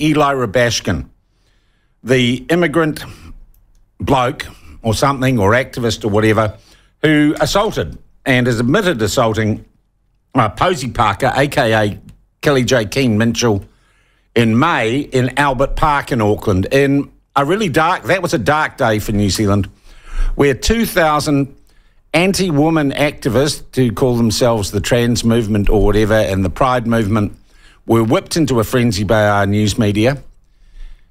Eli Rabashkin, the immigrant bloke or something, or activist or whatever, who assaulted and has admitted assaulting uh, Posie Parker, aka Kellie-Jay Keen-Minshull, in May in Albert Park in Auckland. In a really dark, that was a dark day for New Zealand, where 2,000 anti woman activists who call themselves the trans movement or whatever and the pride movement were whipped into a frenzy by our news media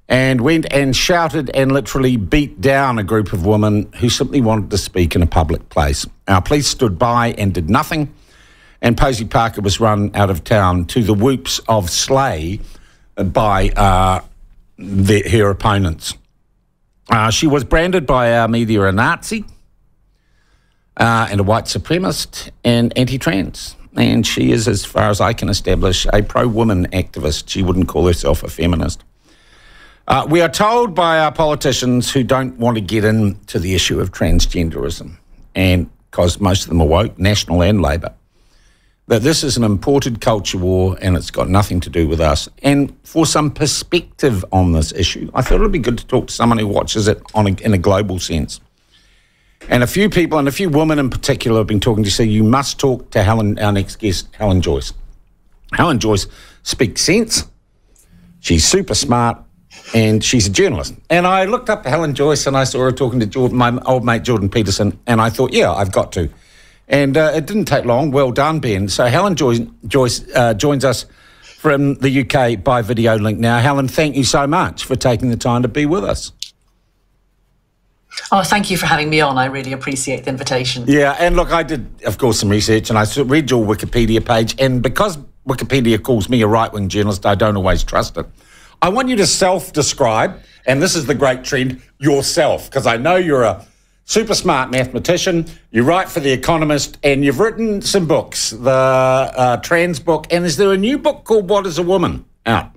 and went and shouted and literally beat down a group of women who simply wanted to speak in a public place. Our police stood by and did nothing, and Posie Parker was run out of town to the whoops of slay by uh, the, her opponents. Uh, she was branded by our media a Nazi uh, and a white supremacist and anti trans. And she is, as far as I can establish, a pro woman activist. She wouldn't call herself a feminist. Uh, we are told by our politicians who don't want to get into the issue of transgenderism, and because most of them are woke, National and Labour, that this is an imported culture war and it's got nothing to do with us. And for some perspective on this issue, I thought it would be good to talk to someone who watches it on a, in a global sense. And a few people, and a few women in particular, have been talking to say you must talk to Helen, our next guest, Helen Joyce. Helen Joyce speaks sense. She's super smart and she's a journalist. And I looked up Helen Joyce and I saw her talking to Jordan, my old mate Jordan Peterson, and I thought, yeah, I've got to. And uh, it didn't take long. Well done, Ben. So Helen Joyce, Joyce uh, joins us from the UK by video link now. Helen, thank you so much for taking the time to be with us. Oh, thank you for having me on. I really appreciate the invitation. Yeah, and look, I did, of course, some research and I read your Wikipedia page. And because Wikipedia calls me a right wing journalist, I don't always trust it. I want you to self describe, and this is the great trend, yourself, because I know you're a super smart mathematician. You write for The Economist, and you've written some books, the uh, trans book, and is there a new book called What is a Woman out?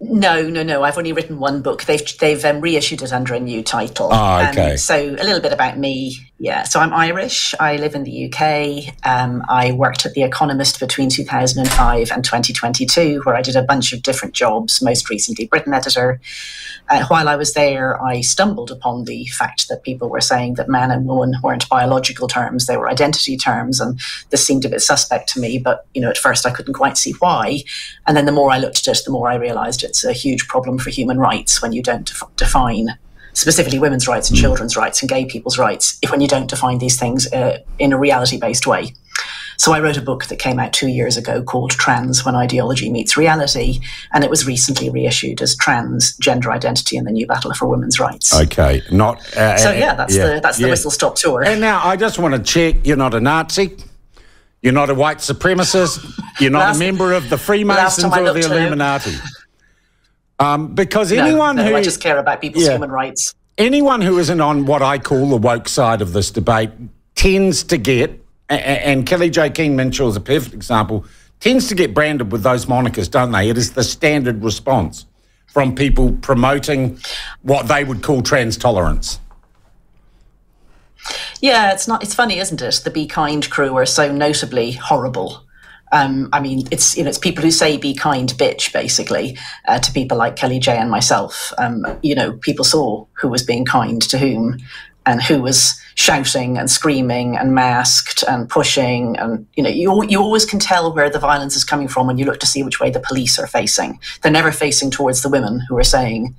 No, no, no. I've only written one book. They've they've um, reissued it under a new title. Oh, okay. Um, so a little bit about me. Yeah. So I'm Irish. I live in the UK. Um, I worked at The Economist between 2005 and 2022, where I did a bunch of different jobs. Most recently, Britain editor. Uh, while I was there, I stumbled upon the fact that people were saying that man and woman weren't biological terms; they were identity terms, and this seemed a bit suspect to me. But you know, at first I couldn't quite see why. And then the more I looked at it, the more I realised it's a huge problem for human rights when you don't def- define specifically women's rights and mm. children's rights and gay people's rights if when you don't define these things uh, in a reality based way. So I wrote a book that came out two years ago called Trans When Ideology Meets Reality, and it was recently reissued as Trans Gender Identity and the New Battle for Women's Rights. Okay, not. Uh, so yeah, that's yeah, the that's yeah. the whistle stop tour. And now I just want to check you're not a Nazi. You're not a white supremacist. You're not last, a member of the Freemasons or the Illuminati. Um, because anyone no, who I just care about people's yeah, human rights. Anyone who isn't on what I call the woke side of this debate tends to get, and Kellie-Jay Keen-Minshull is a perfect example, tends to get branded with those monikers, don't they? It is the standard response from people promoting what they would call trans tolerance. Yeah, it's not. It's funny, isn't it? The Be Kind crew are so notably horrible um, I mean, it's you know, it's people who say "be kind, bitch," basically, uh, to people like Kellie-Jay and myself. Um, you know, people saw who was being kind to whom, and who was shouting and screaming and masked and pushing, and you know, you you always can tell where the violence is coming from when you look to see which way the police are facing. They're never facing towards the women who are saying,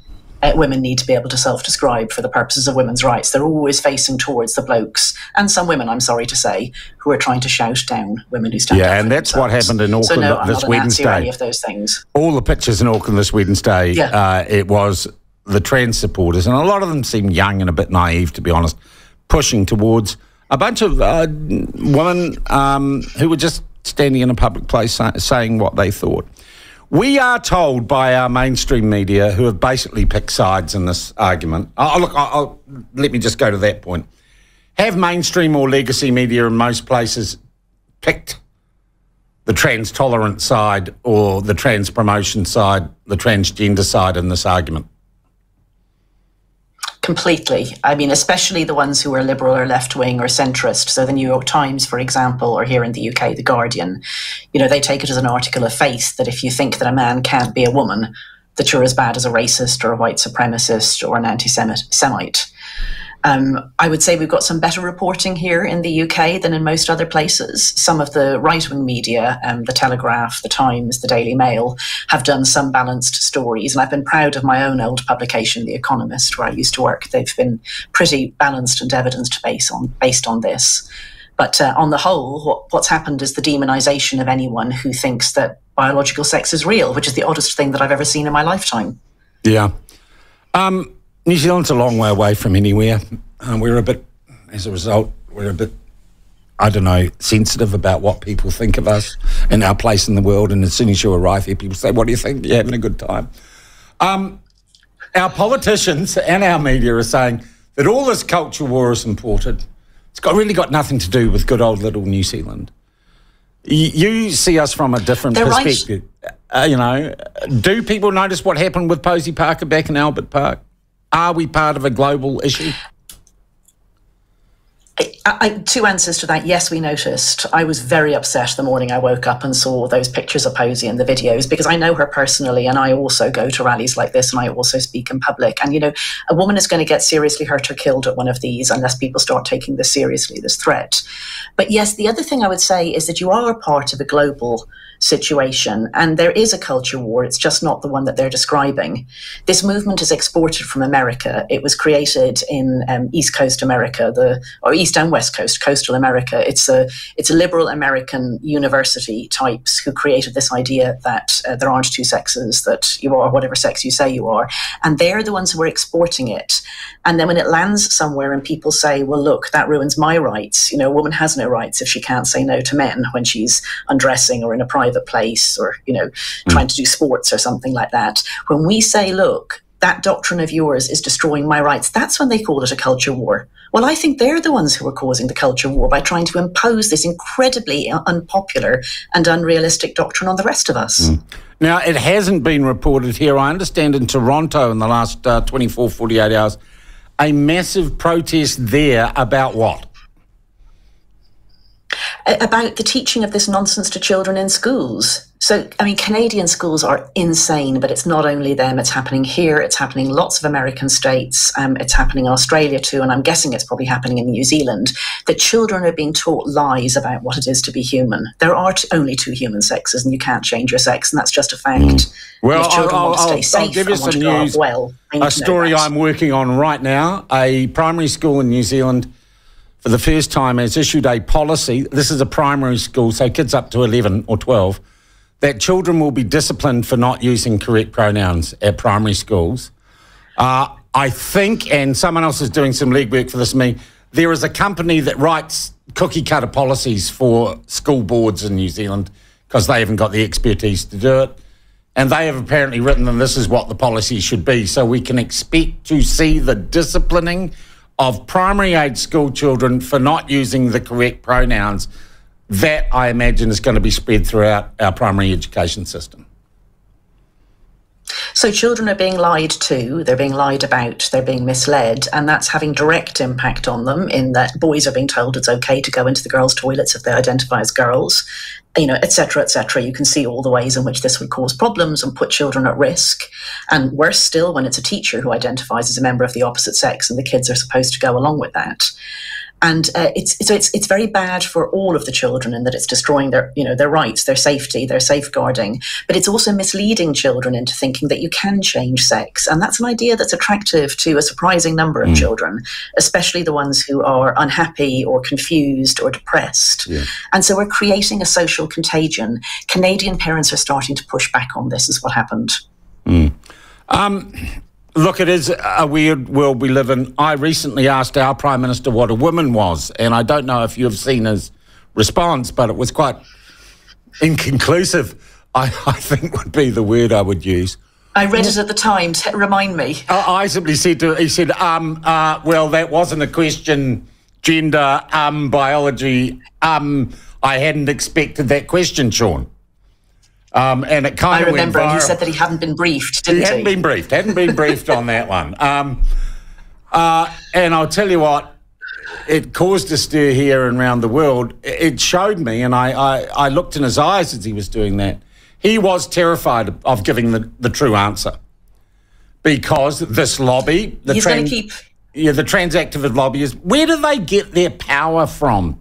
women need to be able to self describe for the purposes of women's rights. They're always facing towards the blokes and some women, I'm sorry to say, who are trying to shout down women who stand Yeah, and that's what happened in Auckland so no, this Wednesday. Any of those things. All the pictures in Auckland this Wednesday, yeah. uh, it was the trans supporters, and a lot of them seem young and a bit naive, to be honest, pushing towards a bunch of uh, women um, who were just standing in a public place saying what they thought. We are told by our mainstream media, who have basically picked sides in this argument. Look, I'll, let me just go to that point. Have mainstream or legacy media in most places picked the trans tolerant side or the trans promotion side, the transgender side in this argument? Completely. I mean, especially the ones who are liberal or left wing or centrist. So, the New York Times, for example, or here in the UK, The Guardian, you know, they take it as an article of faith that if you think that a man can't be a woman, that you're as bad as a racist or a white supremacist or an anti Semite. Um, I would say we've got some better reporting here in the UK than in most other places. Some of the right wing media, um, the Telegraph, the Times, the Daily Mail, have done some balanced stories. And I've been proud of my own old publication, The Economist, where I used to work. They've been pretty balanced and evidence based on, based on this. But uh, on the whole, what, what's happened is the demonization of anyone who thinks that biological sex is real, which is the oddest thing that I've ever seen in my lifetime. Yeah. Um, New Zealand's a long way away from anywhere. Um, we're a bit, as a result, we're a bit, I don't know, sensitive about what people think of us and our place in the world. And as soon as you arrive here, people say, What do you think? You're having a good time. Um, our politicians and our media are saying that all this culture war is imported. It's got really got nothing to do with good old little New Zealand. You, you see us from a different They're perspective. Right. Uh, you know, do people notice what happened with Posie Parker back in Albert Park? Are we part of a global issue? I, I, two answers to that. Yes, we noticed. I was very upset the morning I woke up and saw those pictures of Posie and the videos because I know her personally and I also go to rallies like this and I also speak in public. And, you know, a woman is going to get seriously hurt or killed at one of these unless people start taking this seriously, this threat. But yes, the other thing I would say is that you are part of a global situation. And there is a culture war, it's just not the one that they're describing. This movement is exported from America. It was created in um, East Coast America, the or East and West Coast, coastal America. It's a it's a liberal American university types who created this idea that uh, there aren't two sexes, that you are whatever sex you say you are, and they're the ones who are exporting it. And then when it lands somewhere and people say, well, look, that ruins my rights. You know, a woman has no rights if she can't say no to men when she's undressing or in a private place or, you know, mm. trying to do sports or something like that. When we say, look, that doctrine of yours is destroying my rights, that's when they call it a culture war. Well, I think they're the ones who are causing the culture war by trying to impose this incredibly unpopular and unrealistic doctrine on the rest of us. Mm. Now, it hasn't been reported here. I understand in Toronto in the last uh, 24, 48 hours, a massive protest there about what? About the teaching of this nonsense to children in schools. So, I mean, Canadian schools are insane, but it's not only them. It's happening here. It's happening in lots of American states. Um, it's happening in Australia too, and I'm guessing it's probably happening in New Zealand. That children are being taught lies about what it is to be human. There are t- only two human sexes, and you can't change your sex, and that's just a fact. Mm. Well, I'll, I'll, I'll, I'll, give you some news. Well, a story I'm working on right now. A primary school in New Zealand for the first time has issued a policy. This is a primary school, so kids up to 11 or 12 that children will be disciplined for not using correct pronouns at primary schools. Uh, I think, and someone else is doing some legwork for this, me, there is a company that writes cookie cutter policies for school boards in New Zealand because they haven't got the expertise to do it. And they have apparently written that this is what the policy should be. So we can expect to see the disciplining of primary age school children for not using the correct pronouns that I imagine is going to be spread throughout our primary education system. So children are being lied to, they're being lied about, they're being misled, and that's having direct impact on them in that boys are being told it's okay to go into the girls' toilets if they identify as girls, you know, etc., etc. You can see all the ways in which this would cause problems and put children at risk. And worse still, when it's a teacher who identifies as a member of the opposite sex and the kids are supposed to go along with that and uh, it's so it's it's very bad for all of the children in that it's destroying their you know their rights, their safety, their safeguarding. But it's also misleading children into thinking that you can change sex, and that's an idea that's attractive to a surprising number of mm. children, especially the ones who are unhappy or confused or depressed. Yeah. And so we're creating a social contagion. Canadian parents are starting to push back on this. Is what happened. Mm. Um, Look, it is a weird world we live in. I recently asked our Prime Minister what a woman was, and I don't know if you have seen his response, but it was quite inconclusive, I, I think would be the word I would use. I read it at the time. T- remind me. I, I simply said to he said, um, uh, well, that wasn't a question, gender, um, biology. Um, I hadn't expected that question, Sean. Um, and it kind of I of remember he said that he hadn't been briefed, didn't he? He hadn't been briefed. Hadn't been briefed on that one. Um, Uh, and I'll tell you what, it caused a stir here and around the world. It showed me, and I, I, I looked in his eyes as he was doing that. He was terrified of giving the, the true answer because this lobby, the He's going to keep. Yeah, the transactivist lobbyists, where do they get their power from,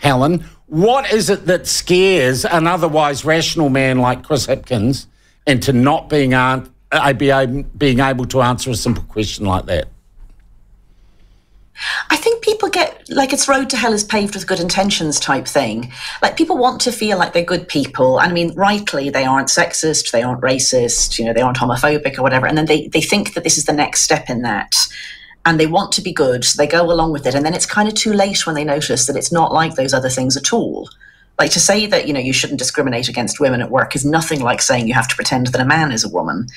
Helen? What is it that scares an otherwise rational man like Chris Hipkins into not being, uh, being able to answer a simple question like that? I think people get like it's road to hell is paved with good intentions type thing. Like people want to feel like they're good people. And I mean, rightly, they aren't sexist, they aren't racist, you know, they aren't homophobic or whatever. And then they, they think that this is the next step in that. And they want to be good, so they go along with it. And then it's kind of too late when they notice that it's not like those other things at all. Like to say that, you know, you shouldn't discriminate against women at work is nothing like saying you have to pretend that a man is a woman.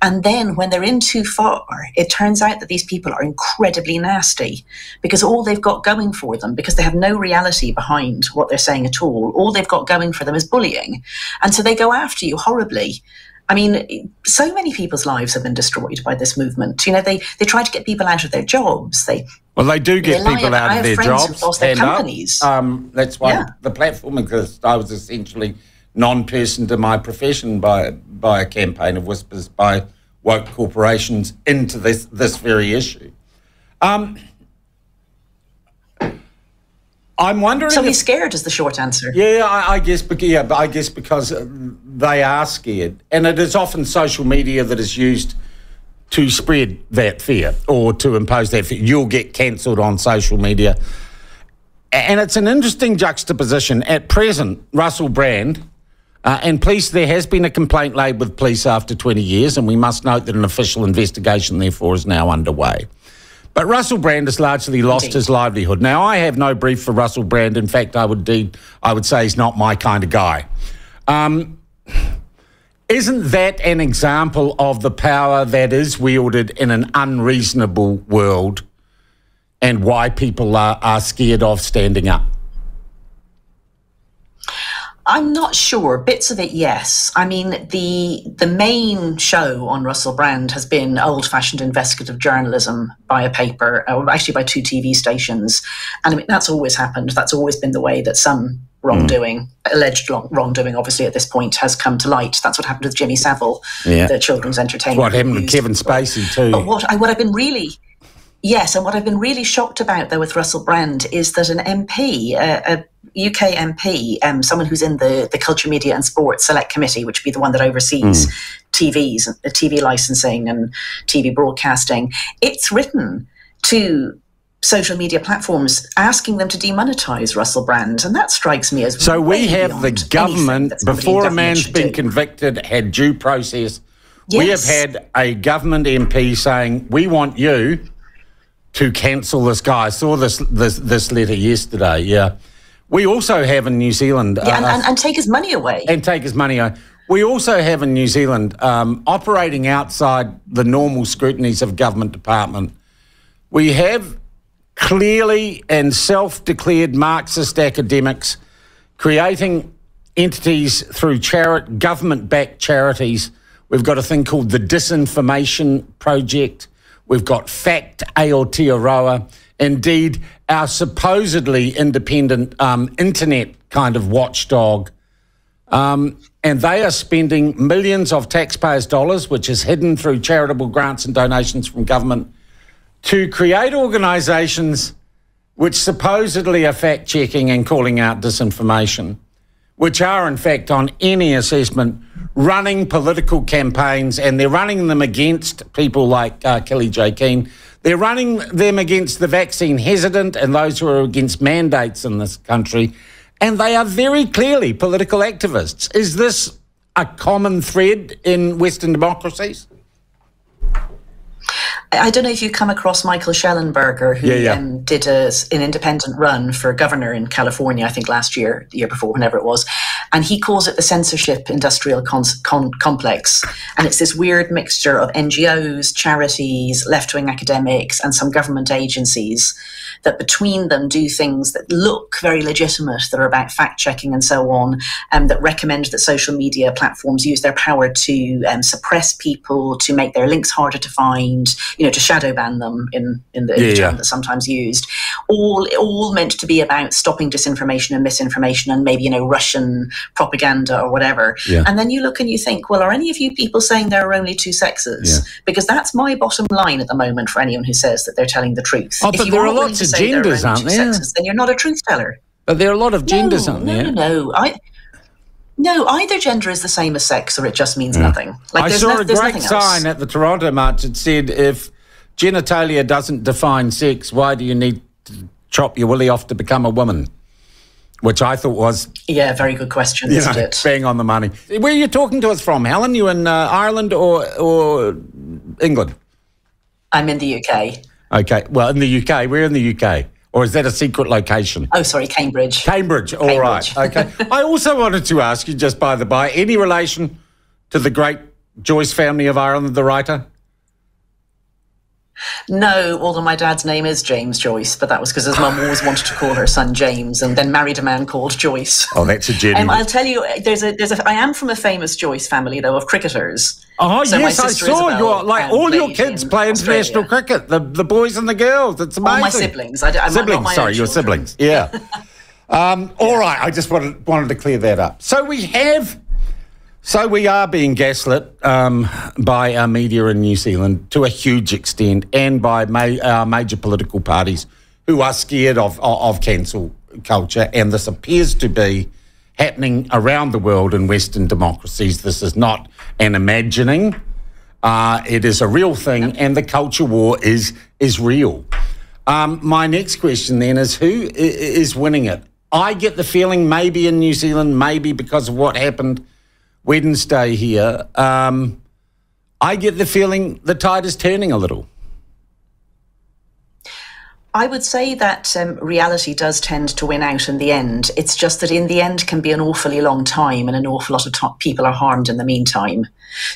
And then when they're in too far, it turns out that these people are incredibly nasty because all they've got going for them, because they have no reality behind what they're saying at all, all they've got going for them is bullying. And so they go after you horribly. I mean, so many people's lives have been destroyed by this movement. You know, they, they try to get people out of their jobs. They well, they do get people out of their jobs. Lost their companies. Um, that's why yeah. the platform exists. I was essentially non-person to my profession by by a campaign of whispers by woke corporations into this this very issue. Um, I'm wondering. So he's scared is the short answer. Yeah, I, I guess. Yeah, but I guess because they are scared, and it is often social media that is used to spread that fear or to impose that fear. You'll get cancelled on social media. And it's an interesting juxtaposition. At present, Russell Brand, uh, and police, there has been a complaint laid with police after 20 years, and we must note that an official investigation, therefore, is now underway. But Russell Brand has largely lost Indeed. his livelihood. Now, I have no brief for Russell Brand. In fact, I would, de- I would say he's not my kind of guy. Um, isn't that an example of the power that is wielded in an unreasonable world and why people are, are scared of standing up? I'm not sure. Bits of it, yes. I mean, the the main show on Russell Brand has been old-fashioned investigative journalism by a paper, or actually by two TV stations, and I mean that's always happened. That's always been the way that some wrongdoing, mm. alleged wrongdoing, obviously at this point has come to light. That's what happened with Jimmy Savile, yeah. the children's entertainment. What happened with Kevin Spacey too. But what I what I've been really Yes, and what I've been really shocked about, though, with Russell Brand is that an MP, a, a UK MP, um, someone who's in the, the Culture, Media and Sports Select Committee, which would be the one that oversees mm. TVs, uh, TV licensing and TV broadcasting, it's written to social media platforms asking them to demonetize Russell Brand, and that strikes me as so. We have the government before a man's been do. convicted had due process. Yes. We have had a government MP saying we want you to cancel this guy. I saw this this this letter yesterday. Yeah, we also have in New Zealand. Yeah, uh, and, and, and, take his money away. And take his money away. We also have in New Zealand um, operating outside the normal scrutinies of government department. We have clearly and self-declared Marxist academics creating entities through government-backed charities. We've got a thing called the Disinformation Project We've got Fact Aotearoa. Indeed, our supposedly independent um, internet kind of watchdog. Um, and they are spending millions of taxpayers' dollars, which is hidden through charitable grants and donations from government, to create organisations which supposedly are fact checking and calling out disinformation, which are, in fact, on any assessment, running political campaigns and they're running them against people like uh, Kellie-Jay Keen. They're running them against the vaccine hesitant and those who are against mandates in this country. And they are very clearly political activists. Is this a common thread in Western democracies? I don't know if you come across Michael Shellenberger, who yeah, yeah. Um, did a, an independent run for governor in California, I think last year, the year before, whenever it was. And he calls it the censorship industrial con- con- complex. And it's this weird mixture of NGOs, charities, left wing academics, and some government agencies that between them do things that look very legitimate, that are about fact checking and so on, and um, that recommend that social media platforms use their power to um, suppress people, to make their links harder to find, you know, to shadow ban them in, in the yeah, term yeah. that's sometimes used. All, all meant to be about stopping disinformation and misinformation and maybe, you know, Russian propaganda or whatever. Yeah. And then you look and you think, well, are any of you people saying there are only two sexes? Because that's my bottom line at the moment for anyone who says that they're telling the truth. Oh, but there are lots of genders, aren't there? Sexes, then you're not a truth teller. But there are a lot of genders, no, aren't there? No, no, no. I, no, either gender is the same as sex, or it just means yeah. nothing. Like, I saw no, a great sign at the Toronto March that said, "If genitalia doesn't define sex, why do you need to chop your willy off to become a woman?" Which I thought was yeah, very good question, isn't know, it? Bang on the money. Where are you talking to us from, Helen? You in uh, Ireland or or England? I'm in the UK. Okay, well, in the UK, we're in the UK. Or is that a secret location? Oh, sorry, Cambridge. Cambridge, all Cambridge. right. Okay. I also wanted to ask you, just by the by, any relation to the great Joyce family of Ireland, the writer? No, although my dad's name is James Joyce, but that was because his mum always wanted to call her son James, and then married a man called Joyce. Oh, that's a genuine. Um, I'll tell you, there's a, there's a. I am from a famous Joyce family, though, of cricketers. Oh so yes, I saw Isobel, your like all your kids in play international cricket. The the boys and the girls. It's amazing. All my siblings. I, I'm siblings. sorry, your siblings. Yeah. um, all yeah. right. I just wanted wanted to clear that up. So we have so we are being gaslit um, by our media in New Zealand to a huge extent, and by ma- our major political parties who are scared of, of, of cancel culture. And this appears to be happening around the world in Western democracies. This is not an imagining; uh, it is a real thing, and the culture war is is real. Um, my next question then is: Who is winning it? I get the feeling maybe in New Zealand, maybe because of what happened Wednesday here, um, I get the feeling the tide is turning a little. I would say that um, reality does tend to win out in the end. It's just that in the end can be an awfully long time, and an awful lot of people are harmed in the meantime.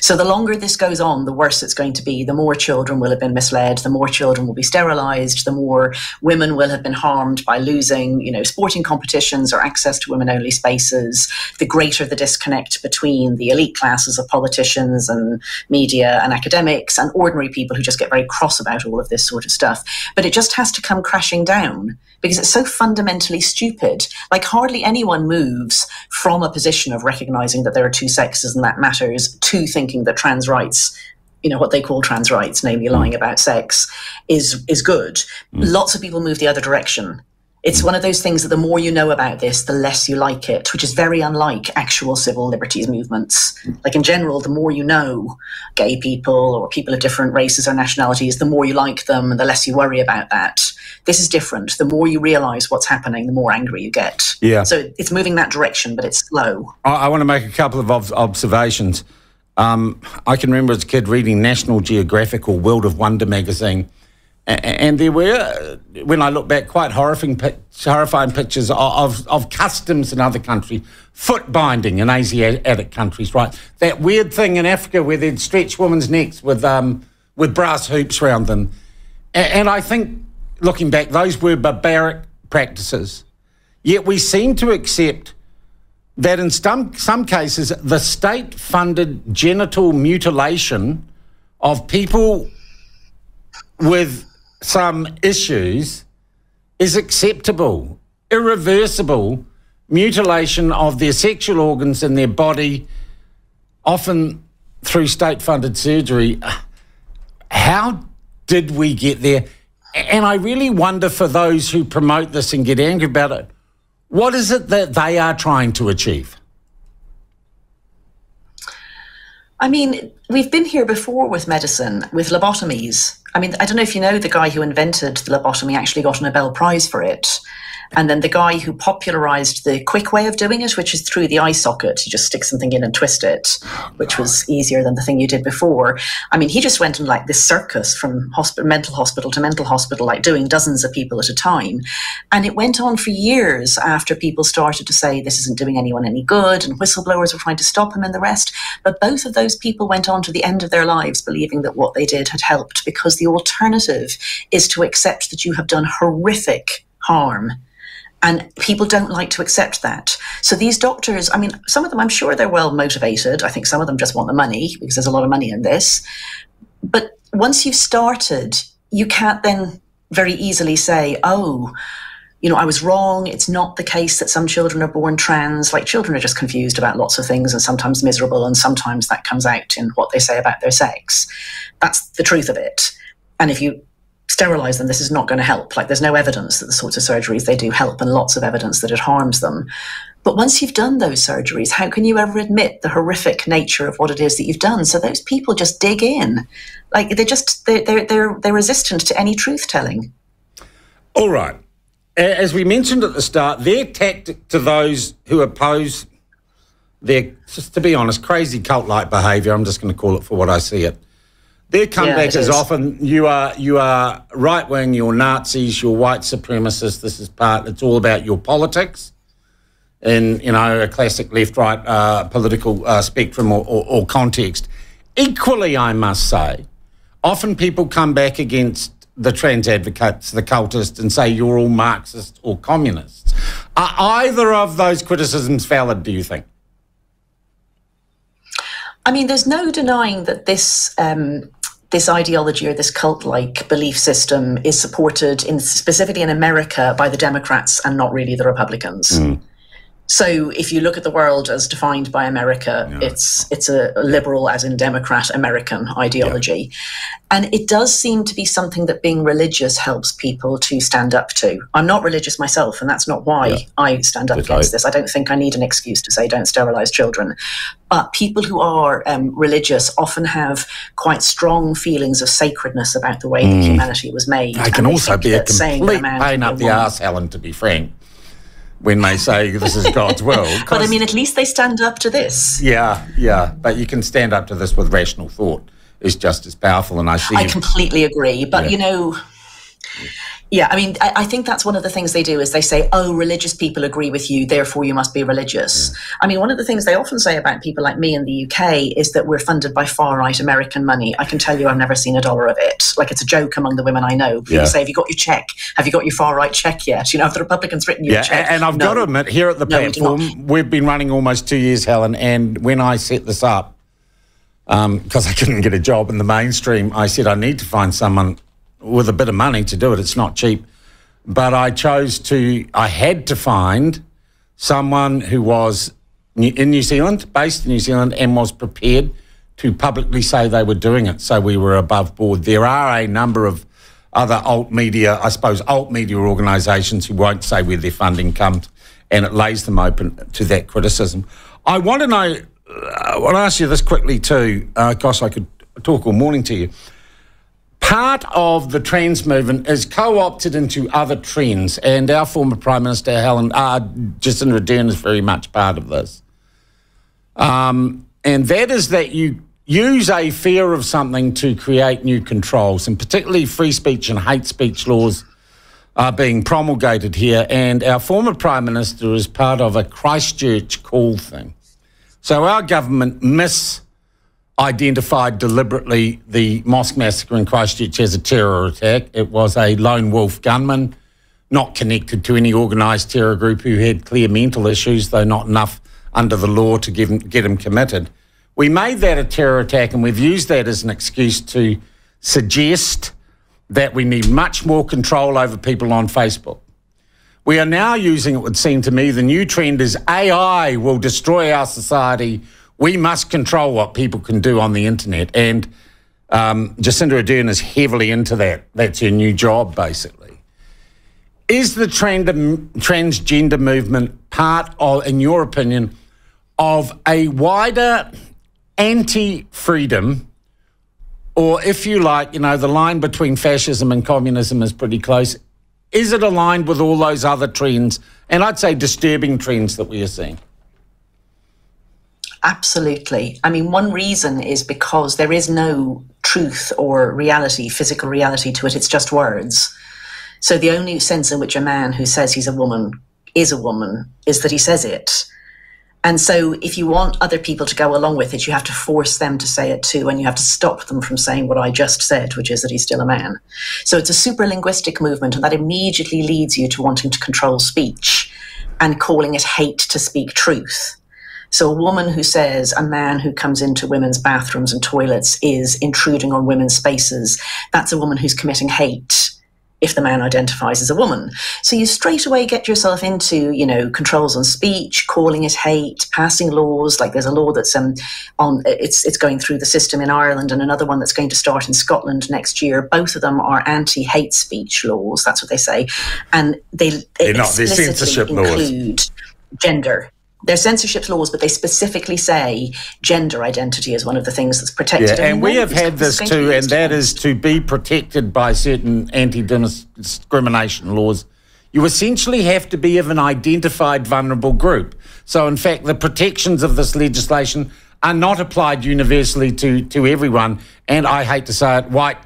So the longer this goes on, the worse it's going to be. The more children will have been misled, the more children will be sterilized, the more women will have been harmed by losing, you know, sporting competitions or access to women-only spaces. The greater the disconnect between the elite classes of politicians and media and academics and ordinary people who just get very cross about all of this sort of stuff. But it just has to come crashing down because it's so fundamentally stupid. Like hardly anyone moves from a position of recognizing that there are two sexes and that matters to thinking that trans rights you know what they call trans rights namely lying about sex is is good mm. lots of people move the other direction it's one of those things that the more you know about this, the less you like it, which is very unlike actual civil liberties movements. Like in general, the more you know gay people or people of different races or nationalities, the more you like them and the less you worry about that. This is different. The more you realize what's happening, the more angry you get. Yeah. So it's moving that direction, but it's slow. I, I want to make a couple of ob- observations. Um, I can remember as a kid reading National Geographic or World of Wonder magazine and there were, when I look back, quite horrifying, horrifying pictures of, of customs in other countries, foot binding in Asiatic countries, right? That weird thing in Africa where they'd stretch women's necks with, um, with brass hoops around them. And I think, looking back, those were barbaric practices. Yet we seem to accept that in some, some cases, the state funded genital mutilation of people with some issues is acceptable. Irreversible mutilation of their sexual organs in their body, often through state funded surgery. How did we get there? And I really wonder for those who promote this and get angry about it, what is it that they are trying to achieve? I mean, we've been here before with medicine, with lobotomies. I mean, I don't know if you know the guy who invented the lobotomy actually got a Nobel Prize for it. And then the guy who popularized the quick way of doing it, which is through the eye socket, you just stick something in and twist it, which was easier than the thing you did before. I mean, he just went in like this circus from hospital, mental hospital to mental hospital, like doing dozens of people at a time. And it went on for years after people started to say this isn't doing anyone any good, and whistleblowers were trying to stop him and the rest. But both of those people went on to the end of their lives believing that what they did had helped because the alternative is to accept that you have done horrific harm and people don't like to accept that. So these doctors, I mean, some of them, I'm sure they're well motivated. I think some of them just want the money because there's a lot of money in this. But once you've started, you can't then very easily say, oh, you know, I was wrong. It's not the case that some children are born trans. Like children are just confused about lots of things and sometimes miserable, and sometimes that comes out in what they say about their sex. That's the truth of it. And if you sterilize them, this is not going to help. Like there's no evidence that the sorts of surgeries they do help, and lots of evidence that it harms them. But once you've done those surgeries, how can you ever admit the horrific nature of what it is that you've done? So those people just dig in, like they're just they're they're they're, they're resistant to any truth telling. All right, as we mentioned at the start, their tactic to those who oppose their, just to be honest, crazy cult-like behaviour. I'm just going to call it for what I see it their comeback yeah, is, is often you are you are right wing, you're Nazis, you're white supremacists. This is part. It's all about your politics, in you know a classic left right uh, political uh, spectrum or, or, or context. Equally, I must say, often people come back against the trans advocates, the cultists, and say you're all Marxists or communists. Are either of those criticisms valid? Do you think? I mean, there's no denying that this um, this ideology or this cult-like belief system is supported in specifically in America by the Democrats and not really the Republicans. Mm. So if you look at the world as defined by America, yeah. it's it's a liberal, as in Democrat American ideology, yeah. and it does seem to be something that being religious helps people to stand up to. I'm not religious myself, and that's not why yeah. I stand up against this. I don't think I need an excuse to say don't sterilize children, but people who are um, religious often have quite strong feelings of sacredness about the way mm. that humanity was made. I can also be a complete pain up the ass, Helen. To be frank when they say this is God's will. but I mean, at least they stand up to this. Yeah, yeah. But you can stand up to this with rational thought. It's just as powerful, and I see. I completely agree, but yeah. you know. Yeah, I mean, I, I, think that's one of the things they do is they say, "Oh, religious people agree with you, therefore you must be religious." Yeah. I mean, one of the things they often say about people like me in the UK is that we're funded by far right American money. I can tell you, I've never seen a dollar of it. Like it's a joke among the women I know. People yeah. say, "Have you got your check? Have you got your far right check yet?" You know, have the Republicans written you yeah, a check? And I've no. got to admit, here at the no, platform, we have been running almost two years, Helen. And when I set this up, because um, I couldn't get a job in the mainstream, I said I need to find someone with a bit of money to do it. It's not cheap but I chose to, I had to find someone who was in New Zealand, based in New Zealand, and was prepared to publicly say they were doing it. So we were above board. There are a number of other alt media, I suppose, alt media organisations who won't say where their funding comes, and it lays them open to that criticism. I want to know, uh, I want to ask you this quickly too. Uh, gosh, I could talk all morning to you part of the trans movement is co-opted into other trends, and our former Prime Minister Helen uh, Jacinda Ardern is very much part of this. Um, and that is that you use a fear of something to create new controls, and particularly free speech and hate speech laws are being promulgated here. And our former Prime Minister is part of a Christchurch call thing. So our government miss identified deliberately the mosque massacre in Christchurch as a terror attack. It was a lone wolf gunman, not connected to any organised terror group who had clear mental issues, though not enough under the law to him, get him committed. We made that a terror attack, and we've used that as an excuse to suggest that we need much more control over people on Facebook. We are now using, it would seem to me, the new trend is AI will destroy our society we must control what people can do on the internet. And um, Jacinda Ardern is heavily into that. That's her new job, basically. Is the trend, transgender movement part of, in your opinion, of a wider anti freedom? Or, if you like, you know, the line between fascism and communism is pretty close. is it aligned with all those other trends, and I'd say disturbing trends that we are seeing? Absolutely. I mean, one reason is because there is no truth or reality, physical reality to it, it's just words. So the only sense in which a man who says he's a woman is a woman is that he says it. And so, if you want other people to go along with it, you have to force them to say it too, and you have to stop them from saying what I just said, which is that he's still a man. So, it's a super linguistic movement, and that immediately leads you to wanting to control speech and calling it hate to speak truth. So, a woman who says a man who comes into women's bathrooms and toilets is intruding on women's spaces, that's a woman who's committing hate if the man identifies as a woman. So you straight away get yourself into, you know, controls on speech, calling it hate, passing laws. Like there's a law that's um, on it's it's going through the system in Ireland, and another one that's going to start in Scotland next year. Both of them are anti-hate speech laws. That's what they say, and they they're not, they're censorship include laws. gender they're censorship laws, but they specifically say gender identity is one of the things that's protected. Yeah, and we have had this too, and that is to be protected by certain anti discrimination laws. You essentially have to be of an identified vulnerable group. So, in fact, the protections of this legislation are not applied universally to, to everyone. And I hate to say it, white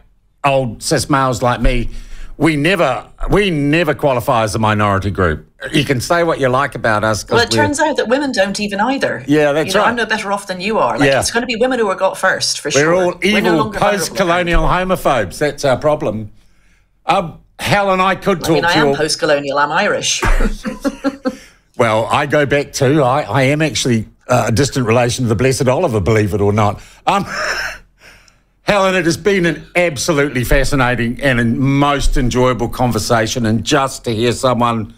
old cis males like me we never we never qualify as a minority group. You can say what you like about us. Well, it turns out that women don't even either. Yeah, that's you know, right. I'm no better off than you are. Like, yeah. it's going to be women who are got first for sure. We're sure. all evil, no post-colonial homophobes. That's our problem. Um, Helen, I could talk I mean, I to am you. post-colonial. I'm Irish. well, I go back to I, I am actually uh, a distant relation to the Blessed Oliver, believe it or not. Um, Helen, it has been an absolutely fascinating and most enjoyable conversation, and just to hear someone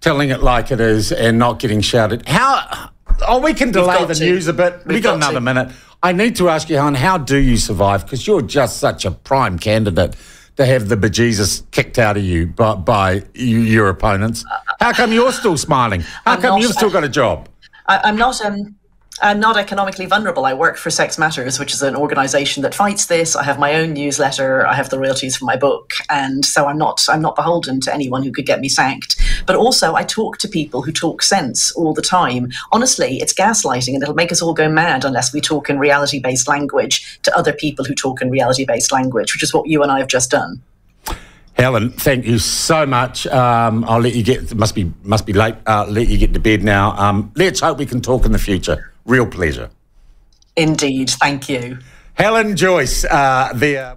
telling it like it is and not getting shouted. How? Oh, we can delay the to. news a bit. We've, We've got, got another to. minute. I need to ask you, Helen, how do you survive? Because you're just such a prime candidate to have the bejesus kicked out of you by, by you, your opponents. How come you're still smiling? How I'm come not- you've still got a job? I, I'm not. Um, I'm not economically vulnerable. I work for Sex Matters, which is an organisation that fights this. I have my own newsletter. I have the royalties for my book, and so I'm not. I'm not beholden to anyone who could get me sacked. But also, I talk to people who talk sense all the time. Honestly, it's gaslighting, and it'll make us all go mad unless we talk in reality-based language to other people who talk in reality-based language, which is what you and I have just done. Helen, thank you so much. Um, I'll let you get. Must be must be late. Uh, let you get to bed now. Um, let's hope we can talk in the future. Real pleasure. Indeed, thank you. Helen Joyce, uh, there.